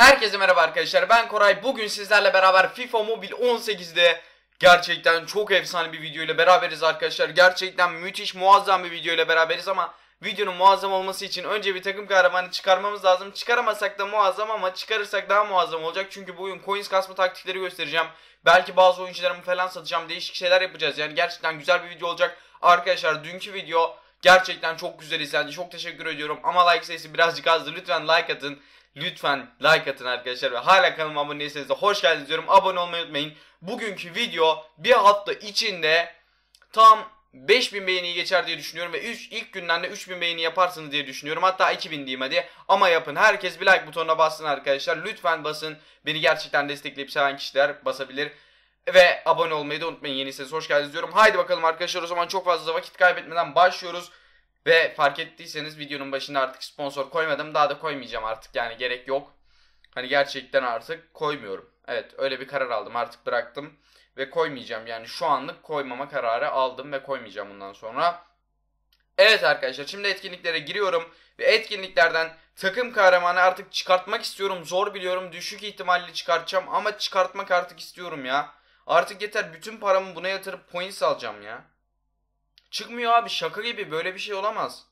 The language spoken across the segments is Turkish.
Herkese merhaba arkadaşlar. Ben Koray. Bugün sizlerle beraber FIFA Mobile 18'de gerçekten çok efsane bir video ile beraberiz arkadaşlar. Gerçekten müthiş muazzam bir video ile beraberiz ama videonun muazzam olması için önce bir takım kahramanı çıkarmamız lazım. Çıkaramasak da muazzam ama çıkarırsak daha muazzam olacak. Çünkü bu oyun coins kasma taktikleri göstereceğim. Belki bazı oyuncularımı falan satacağım. Değişik şeyler yapacağız. Yani gerçekten güzel bir video olacak. Arkadaşlar dünkü video gerçekten çok güzel izlendi. Çok teşekkür ediyorum. Ama like sayısı birazcık azdı lütfen like atın Lütfen like atın arkadaşlar ve hala kanalıma abone değilseniz de hoş geldiniz diyorum. Abone olmayı unutmayın. Bugünkü video bir hafta içinde tam 5000 beğeni geçer diye düşünüyorum ve 3 ilk günden de 3000 beğeni yaparsınız diye düşünüyorum. Hatta 2000 diyeyim hadi. Ama yapın. Herkes bir like butonuna bassın arkadaşlar. Lütfen basın. Beni gerçekten destekleyip seven kişiler basabilir. Ve abone olmayı da unutmayın. Yeniyseniz hoş geldiniz diyorum. Haydi bakalım arkadaşlar o zaman çok fazla vakit kaybetmeden başlıyoruz. Ve fark ettiyseniz videonun başında artık sponsor koymadım. Daha da koymayacağım artık yani gerek yok. Hani gerçekten artık koymuyorum. Evet öyle bir karar aldım artık bıraktım. Ve koymayacağım yani şu anlık koymama kararı aldım ve koymayacağım bundan sonra. Evet arkadaşlar şimdi etkinliklere giriyorum. Ve etkinliklerden takım kahramanı artık çıkartmak istiyorum. Zor biliyorum düşük ihtimalle çıkartacağım ama çıkartmak artık istiyorum ya. Artık yeter bütün paramı buna yatırıp points alacağım ya. Çıkmıyor abi şaka gibi böyle bir şey olamaz.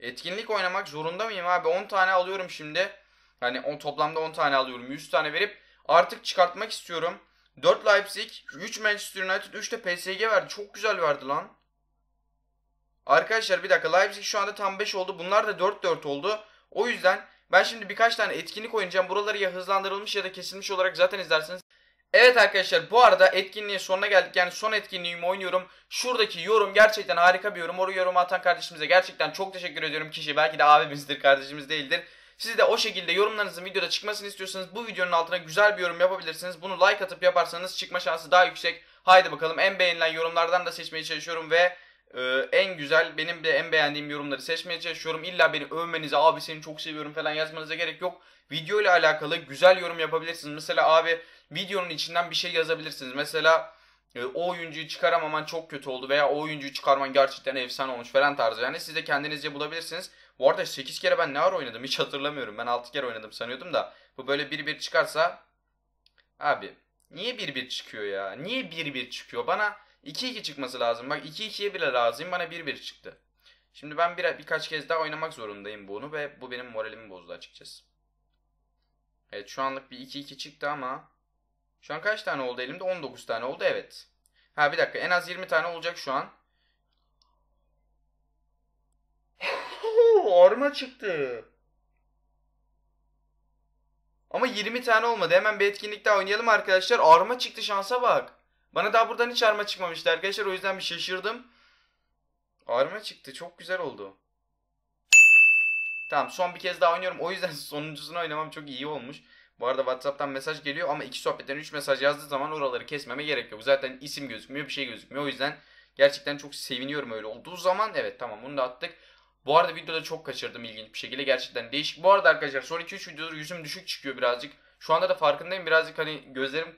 Etkinlik oynamak zorunda mıyım abi? 10 tane alıyorum şimdi. Yani on, toplamda 10 tane alıyorum. 100 tane verip artık çıkartmak istiyorum. 4 Leipzig, 3 Manchester United, 3 de PSG verdi. Çok güzel verdi lan. Arkadaşlar bir dakika Leipzig şu anda tam 5 oldu. Bunlar da 4-4 oldu. O yüzden ben şimdi birkaç tane etkinlik oynayacağım. Buraları ya hızlandırılmış ya da kesilmiş olarak zaten izlersiniz. Evet arkadaşlar bu arada etkinliğin sonuna geldik. Yani son etkinliğimi oynuyorum. Şuradaki yorum gerçekten harika bir yorum. O yorum atan kardeşimize gerçekten çok teşekkür ediyorum. Kişi belki de abimizdir kardeşimiz değildir. Siz de o şekilde yorumlarınızın videoda çıkmasını istiyorsanız bu videonun altına güzel bir yorum yapabilirsiniz. Bunu like atıp yaparsanız çıkma şansı daha yüksek. Haydi bakalım en beğenilen yorumlardan da seçmeye çalışıyorum ve e, en güzel benim de en beğendiğim yorumları seçmeye çalışıyorum. İlla beni övmenize abi seni çok seviyorum falan yazmanıza gerek yok. Video ile alakalı güzel yorum yapabilirsiniz. Mesela abi videonun içinden bir şey yazabilirsiniz. Mesela e, o oyuncuyu çıkaramaman çok kötü oldu veya o oyuncuyu çıkarman gerçekten efsane olmuş falan tarzı. Yani siz de kendinizce bulabilirsiniz. Bu arada 8 kere ben ne ara oynadım hiç hatırlamıyorum. Ben 6 kere oynadım sanıyordum da. Bu böyle 1-1 çıkarsa abi niye 1-1 çıkıyor ya? Niye 1-1 çıkıyor? Bana 2-2 çıkması lazım. Bak 2-2'ye bile lazım. Bana 1-1 çıktı. Şimdi ben bir, birkaç kez daha oynamak zorundayım bunu ve bu benim moralimi bozdu açıkçası. Evet şu anlık bir 2-2 çıktı ama şu an kaç tane oldu elimde? 19 tane oldu evet. Ha bir dakika en az 20 tane olacak şu an. Arma çıktı. Ama 20 tane olmadı. Hemen bir etkinlik oynayalım arkadaşlar. Arma çıktı şansa bak. Bana daha buradan hiç arma çıkmamıştı arkadaşlar. O yüzden bir şaşırdım. Arma çıktı. Çok güzel oldu. Tamam son bir kez daha oynuyorum. O yüzden sonuncusunu oynamam çok iyi olmuş. Bu arada WhatsApp'tan mesaj geliyor ama iki sohbetten 3 mesaj yazdığı zaman oraları kesmeme gerek yok. Zaten isim gözükmüyor, bir şey gözükmüyor. O yüzden gerçekten çok seviniyorum öyle olduğu zaman. Evet tamam bunu da attık. Bu arada videoda çok kaçırdım ilginç bir şekilde. Gerçekten değişik. Bu arada arkadaşlar son 2-3 videodur yüzüm düşük çıkıyor birazcık. Şu anda da farkındayım. Birazcık hani gözlerim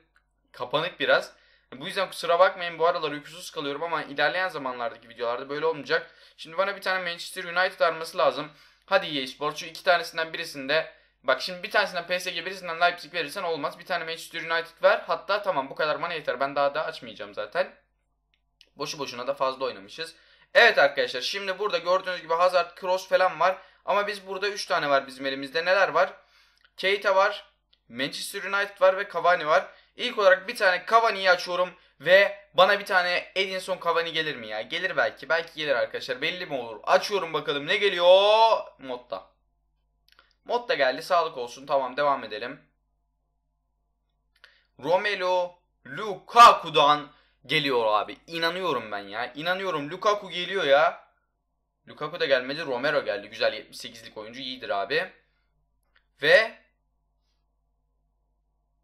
kapanık biraz. Bu yüzden kusura bakmayın bu aralar uykusuz kalıyorum ama ilerleyen zamanlardaki videolarda böyle olmayacak. Şimdi bana bir tane Manchester United arması lazım. Hadi EA Sports şu iki tanesinden birisinde Bak şimdi bir tanesinden PSG birisinden Leipzig verirsen olmaz. Bir tane Manchester United ver. Hatta tamam bu kadar bana yeter. Ben daha da açmayacağım zaten. Boşu boşuna da fazla oynamışız. Evet arkadaşlar şimdi burada gördüğünüz gibi Hazard, Kroos falan var. Ama biz burada 3 tane var bizim elimizde. Neler var? Keita var. Manchester United var ve Cavani var. İlk olarak bir tane Cavani'yi açıyorum. Ve bana bir tane Edinson Cavani gelir mi ya? Gelir belki. Belki gelir arkadaşlar. Belli mi olur? Açıyorum bakalım ne geliyor? Modda. Mod da geldi. Sağlık olsun. Tamam devam edelim. Romelu Lukaku'dan geliyor abi. İnanıyorum ben ya. İnanıyorum. Lukaku geliyor ya. Lukaku da gelmedi. Romero geldi. Güzel 78'lik oyuncu. iyidir abi. Ve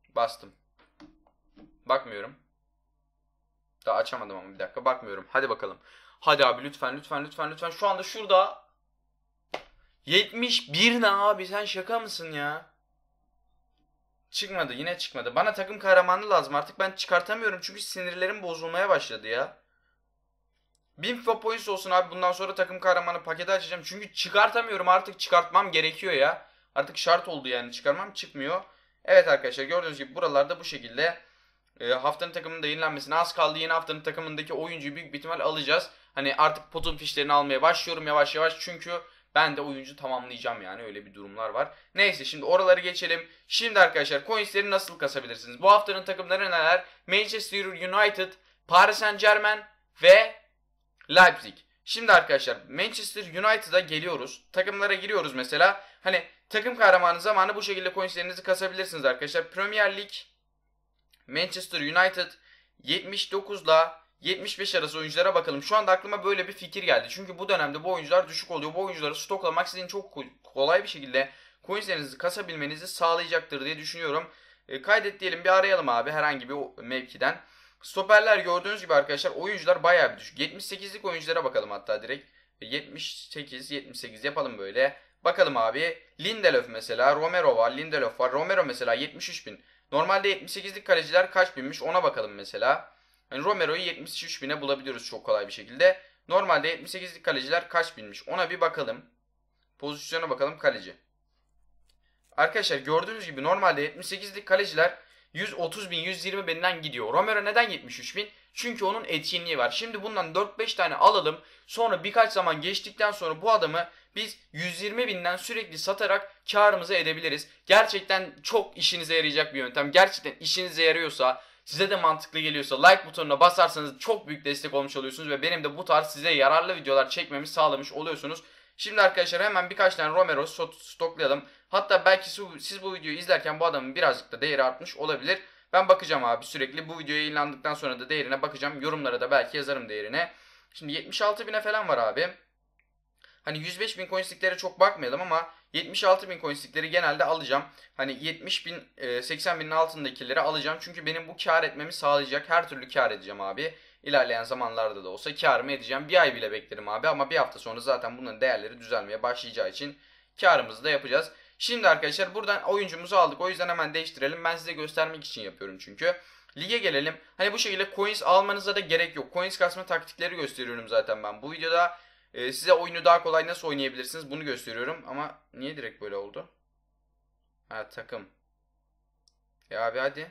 bastım. Bakmıyorum. Daha açamadım ama bir dakika. Bakmıyorum. Hadi bakalım. Hadi abi lütfen lütfen lütfen lütfen. Şu anda şurada 71 ne abi sen şaka mısın ya? Çıkmadı yine çıkmadı. Bana takım kahramanı lazım artık ben çıkartamıyorum çünkü sinirlerim bozulmaya başladı ya. 1000 FIFA points olsun abi. Bundan sonra takım kahramanı paketi açacağım. Çünkü çıkartamıyorum artık çıkartmam gerekiyor ya. Artık şart oldu yani çıkarmam çıkmıyor. Evet arkadaşlar gördüğünüz gibi buralarda bu şekilde e, haftanın takımının da yenilenmesine az kaldı. Yeni haftanın takımındaki oyuncuyu büyük bir ihtimal alacağız. Hani artık potun fişlerini almaya başlıyorum yavaş yavaş. Çünkü ben de oyuncu tamamlayacağım yani öyle bir durumlar var. Neyse şimdi oraları geçelim. Şimdi arkadaşlar coinsleri nasıl kasabilirsiniz? Bu haftanın takımları neler? Manchester United, Paris Saint Germain ve Leipzig. Şimdi arkadaşlar Manchester United'a geliyoruz. Takımlara giriyoruz mesela. Hani takım kahramanı zamanı bu şekilde coinslerinizi kasabilirsiniz arkadaşlar. Premier Lig Manchester United 79 ile 75 arası oyunculara bakalım. Şu anda aklıma böyle bir fikir geldi. Çünkü bu dönemde bu oyuncular düşük oluyor. Bu oyuncuları stoklamak sizin çok kolay bir şekilde coinslerinizi kasabilmenizi sağlayacaktır diye düşünüyorum. E, kaydet diyelim bir arayalım abi herhangi bir mevkiden. Stoperler gördüğünüz gibi arkadaşlar oyuncular bayağı bir düşük. 78'lik oyunculara bakalım hatta direkt. 78 78 yapalım böyle. Bakalım abi. Lindelöf mesela. Romero var. Lindelöf var. Romero mesela 73 bin. Normalde 78'lik kaleciler kaç binmiş ona bakalım mesela. Yani Romero'yu 73 bine bulabiliyoruz çok kolay bir şekilde. Normalde 78'lik kaleciler kaç binmiş ona bir bakalım. Pozisyona bakalım kaleci. Arkadaşlar gördüğünüz gibi normalde 78'lik kaleciler 130 bin 120 binden gidiyor. Romero neden 73 bin? Çünkü onun etkinliği var. Şimdi bundan 4-5 tane alalım. Sonra birkaç zaman geçtikten sonra bu adamı biz 120 binden sürekli satarak karımızı edebiliriz. Gerçekten çok işinize yarayacak bir yöntem. Gerçekten işinize yarıyorsa size de mantıklı geliyorsa like butonuna basarsanız çok büyük destek olmuş oluyorsunuz ve benim de bu tarz size yararlı videolar çekmemi sağlamış oluyorsunuz. Şimdi arkadaşlar hemen birkaç tane Romero stoklayalım. Hatta belki siz bu videoyu izlerken bu adamın birazcık da değeri artmış olabilir. Ben bakacağım abi sürekli bu video yayınlandıktan sonra da değerine bakacağım. Yorumlara da belki yazarım değerine. Şimdi 76 bine falan var abi. Hani 105 bin coinsliklere çok bakmayalım ama 76 bin coinslikleri genelde alacağım. Hani 70 bin 80 e, binin altındakileri alacağım. Çünkü benim bu kar etmemi sağlayacak. Her türlü kar edeceğim abi. İlerleyen zamanlarda da olsa karımı edeceğim. Bir ay bile beklerim abi ama bir hafta sonra zaten bunların değerleri düzelmeye başlayacağı için karımızı da yapacağız. Şimdi arkadaşlar buradan oyuncumuzu aldık. O yüzden hemen değiştirelim. Ben size göstermek için yapıyorum çünkü. Lige gelelim. Hani bu şekilde coins almanıza da gerek yok. Coins kasma taktikleri gösteriyorum zaten ben bu videoda. Ee, size oyunu daha kolay nasıl oynayabilirsiniz bunu gösteriyorum. Ama niye direkt böyle oldu? Ha takım. Ya abi hadi.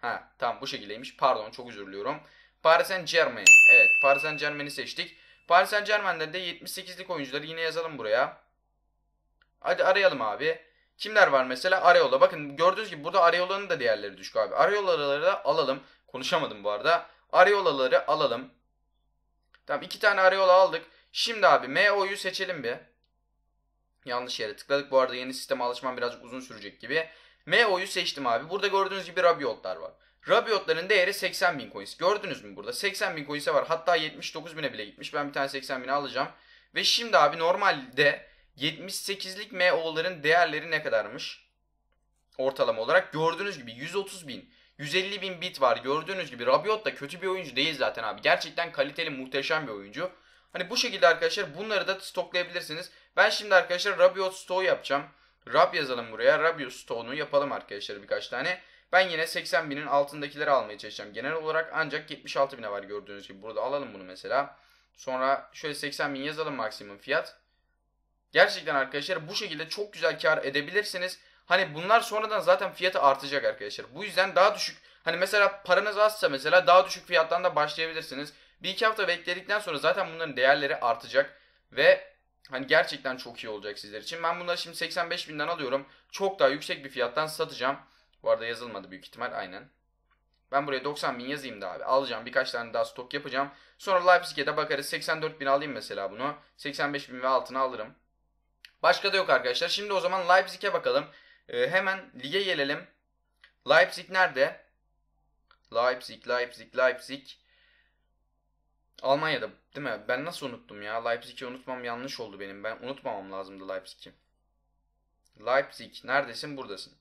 Ha tamam bu şekildeymiş. Pardon çok özür diliyorum. Paris Saint Germain. Evet Paris Saint Germain'i seçtik. Paris Saint Germain'de de 78'lik oyuncuları yine yazalım buraya. Hadi arayalım abi. Kimler var mesela? Areola. Bakın gördüğünüz gibi burada Areola'nın da değerleri düşük abi. Areola'ları da alalım. Konuşamadım bu arada. Areola'ları alalım. Tamam iki tane Areola aldık. Şimdi abi MO'yu seçelim bir. Yanlış yere tıkladık. Bu arada yeni sisteme alışmam birazcık uzun sürecek gibi. MO'yu seçtim abi. Burada gördüğünüz gibi Rabiot'lar var. Rabiot'ların değeri 80 bin coins. Gördünüz mü burada? 80 bin coins'e var. Hatta 79 bine bile gitmiş. Ben bir tane 80 bine alacağım. Ve şimdi abi normalde 78'lik MO'ların değerleri ne kadarmış? Ortalama olarak gördüğünüz gibi 130 bin. 150 bin bit var. Gördüğünüz gibi Rabiot da kötü bir oyuncu değil zaten abi. Gerçekten kaliteli muhteşem bir oyuncu. Hani bu şekilde arkadaşlar bunları da stoklayabilirsiniz. Ben şimdi arkadaşlar Rabiot stoğu yapacağım. Rab yazalım buraya. Rabiot stoğunu yapalım arkadaşlar birkaç tane. Ben yine 80 binin altındakileri almaya çalışacağım genel olarak. Ancak 76 bine var gördüğünüz gibi. Burada alalım bunu mesela. Sonra şöyle 80 bin yazalım maksimum fiyat. Gerçekten arkadaşlar bu şekilde çok güzel kar edebilirsiniz. Hani bunlar sonradan zaten fiyatı artacak arkadaşlar. Bu yüzden daha düşük hani mesela paranız azsa mesela daha düşük fiyattan da başlayabilirsiniz. Bir iki hafta bekledikten sonra zaten bunların değerleri artacak. Ve hani gerçekten çok iyi olacak sizler için. Ben bunları şimdi 85 binden alıyorum. Çok daha yüksek bir fiyattan satacağım. Bu arada yazılmadı büyük ihtimal aynen. Ben buraya 90 bin yazayım da abi. Alacağım birkaç tane daha stok yapacağım. Sonra Leipzig'e de bakarız. 84 bin alayım mesela bunu. 85 bin ve altına alırım. Başka da yok arkadaşlar. Şimdi o zaman Leipzig'e bakalım. Ee, hemen lige gelelim. Leipzig nerede? Leipzig, Leipzig, Leipzig. Almanya'da değil mi? Ben nasıl unuttum ya? Leipzig'i unutmam yanlış oldu benim. Ben unutmamam lazımdı Leipzig'i. Leipzig neredesin? Buradasın.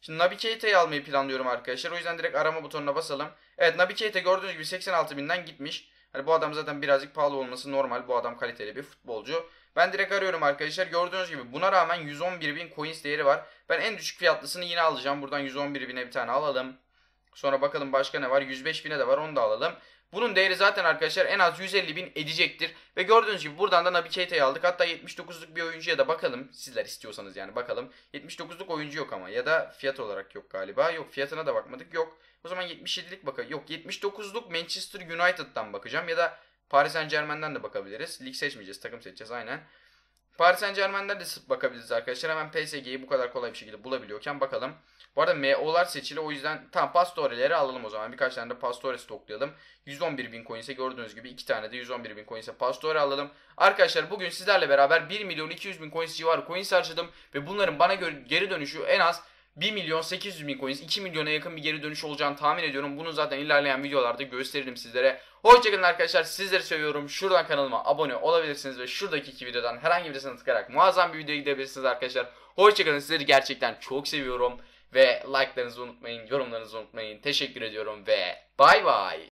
Şimdi Nabi Keita'yı almayı planlıyorum arkadaşlar. O yüzden direkt arama butonuna basalım. Evet Nabi Keita gördüğünüz gibi 86 binden gitmiş. Hani bu adam zaten birazcık pahalı olması normal. Bu adam kaliteli bir futbolcu. Ben direkt arıyorum arkadaşlar. Gördüğünüz gibi buna rağmen 111 bin coins değeri var. Ben en düşük fiyatlısını yine alacağım. Buradan 111 bine bir tane alalım. Sonra bakalım başka ne var. 105 bine de var onu da alalım. Bunun değeri zaten arkadaşlar en az 150 bin edecektir. Ve gördüğünüz gibi buradan da Nabi Keita'yı aldık. Hatta 79'luk bir oyuncuya da bakalım. Sizler istiyorsanız yani bakalım. 79'luk oyuncu yok ama ya da fiyat olarak yok galiba. Yok fiyatına da bakmadık. Yok. O zaman 77'lik bakalım. Yok 79'luk Manchester United'dan bakacağım ya da Paris Saint Germain'den de bakabiliriz. Lig seçmeyeceğiz, takım seçeceğiz aynen. Paris Saint Germain'den de sık bakabiliriz arkadaşlar. Hemen PSG'yi bu kadar kolay bir şekilde bulabiliyorken bakalım. Bu arada MO'lar seçili o yüzden tam Pastore'leri alalım o zaman. Birkaç tane de Pastore stoklayalım. 111 bin coins'e gördüğünüz gibi iki tane de 111 bin coins'e Pastore alalım. Arkadaşlar bugün sizlerle beraber 1 milyon 200 bin coins civarı coins harcadım. Ve bunların bana göre geri dönüşü en az 1 milyon 800 bin coins 2 milyona yakın bir geri dönüş olacağını tahmin ediyorum. Bunu zaten ilerleyen videolarda gösteririm sizlere. Hoşçakalın arkadaşlar. Sizleri seviyorum. Şuradan kanalıma abone olabilirsiniz ve şuradaki iki videodan herhangi birisine tıklayarak muazzam bir videoya gidebilirsiniz arkadaşlar. Hoşçakalın. Sizleri gerçekten çok seviyorum. Ve like'larınızı unutmayın, yorumlarınızı unutmayın. Teşekkür ediyorum ve bay bay.